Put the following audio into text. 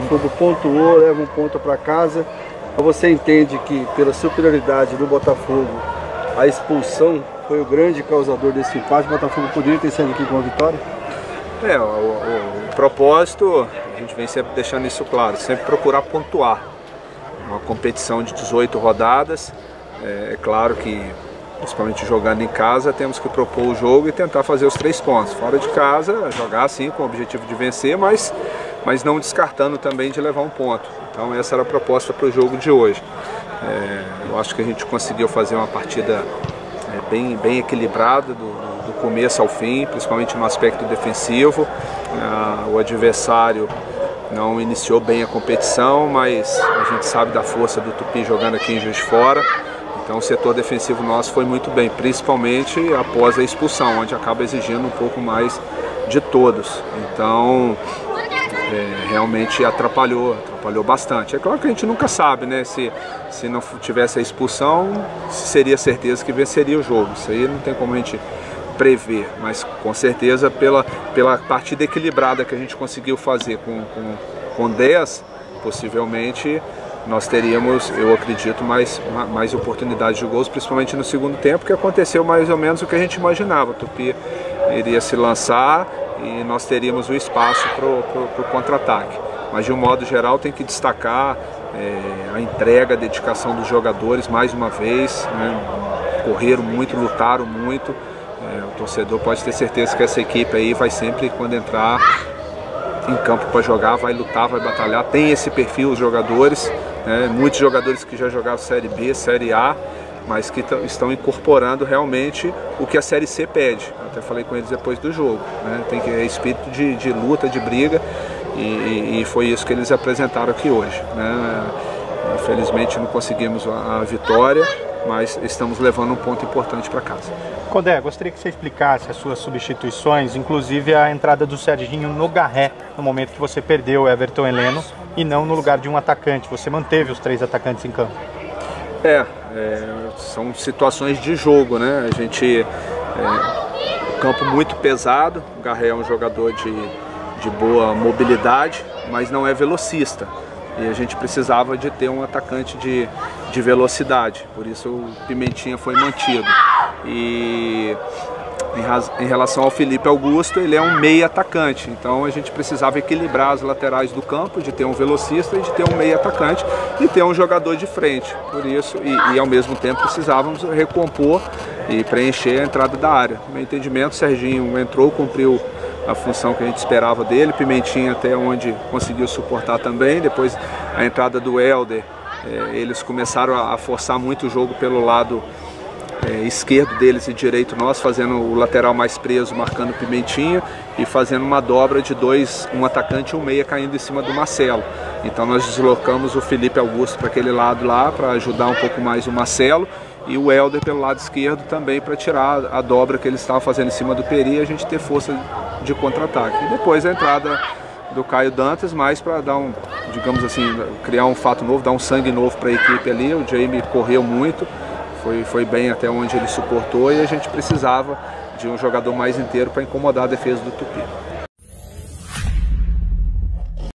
Botafogo pontuou, leva um ponto para casa. Você entende que pela superioridade do Botafogo, a expulsão foi o grande causador desse empate. O Botafogo poderia ter saído aqui com a vitória? É, o, o, o propósito, a gente vem sempre deixando isso claro, sempre procurar pontuar. Uma competição de 18 rodadas, é, é claro que principalmente jogando em casa, temos que propor o jogo e tentar fazer os três pontos. Fora de casa, jogar sim com o objetivo de vencer, mas, mas não descartando também de levar um ponto. Então essa era a proposta para o jogo de hoje. É, eu acho que a gente conseguiu fazer uma partida é, bem, bem equilibrada do, do, começo ao fim, principalmente no aspecto defensivo. É, o adversário não iniciou bem a competição, mas a gente sabe da força do Tupi jogando aqui em Juiz de Fora. Então o setor defensivo nosso foi muito bem, principalmente após a expulsão, onde acaba exigindo um pouco mais de todos. Então é, realmente atrapalhou, atrapalhou bastante. É claro que a gente nunca sabe, né? Se, se não tivesse a expulsão, seria certeza que venceria o jogo. Isso aí não tem como a gente prever, mas com certeza pela, pela partida equilibrada que a gente conseguiu fazer com, com, com 10, possivelmente nós teríamos, eu acredito, mais, mais oportunidades de gols, principalmente no segundo tempo, que aconteceu mais ou menos o que a gente imaginava. O Tupi iria se lançar e nós teríamos o espaço para o contra-ataque. Mas de um modo geral tem que destacar é, a entrega, a dedicação dos jogadores mais uma vez. Né? Correram muito, lutaram muito. É, o torcedor pode ter certeza que essa equipe aí vai sempre, quando entrar em campo para jogar, vai lutar, vai batalhar. Tem esse perfil os jogadores. Né? Muitos jogadores que já jogaram Série B, Série A, mas que estão incorporando realmente o que a Série C pede. Eu até falei com eles depois do jogo. Né? Tem que é espírito de, de, luta, de briga, e, e, foi isso que eles apresentaram aqui hoje. Né? Infelizmente não conseguimos a, a vitória, mas estamos levando um ponto importante para casa. Codé, gostaria que você explicasse as suas substituições, inclusive a entrada do Serginho no Garré, no momento que você perdeu o Everton Heleno e não no lugar de um atacante. Você manteve os três atacantes em campo. É, é são situações de jogo, né? A gente. É, campo muito pesado, o Garré é um jogador de, de boa mobilidade, mas não é velocista. E a gente precisava de ter um atacante de, de velocidade, por isso o Pimentinha foi mantido. E em, relação ao Felipe Augusto, ele é um meia atacante, então a gente precisava equilibrar as laterais do campo, de ter um velocista e de ter um meia atacante e ter um jogador de frente. Por isso, e, e ao mesmo tempo precisávamos recompor e preencher a entrada da área. No meu entendimento, Serginho entrou, cumpriu a função que a gente esperava dele, Pimentinha até onde conseguiu suportar também, depois a entrada do Helder, é, eles começaram a, forçar muito o jogo pelo lado esquerdo deles e direito nós, fazendo o lateral mais preso, marcando Pimentinha e fazendo uma dobra de dois, um atacante e um meia caindo em cima do Marcelo. Então nós deslocamos o Felipe Augusto para aquele lado lá para ajudar um pouco mais o Marcelo e o Helder pelo lado esquerdo também para tirar a dobra que ele estava fazendo em cima do Peri e a gente ter força de contra-ataque. E depois a entrada do Caio Dantas, mais para dar um, digamos assim, criar um fato novo, dar um sangue novo para a equipe ali. O Jamie correu muito, foi, foi bem até onde ele suportou e a gente precisava de um jogador mais inteiro para incomodar a defesa do Tupi.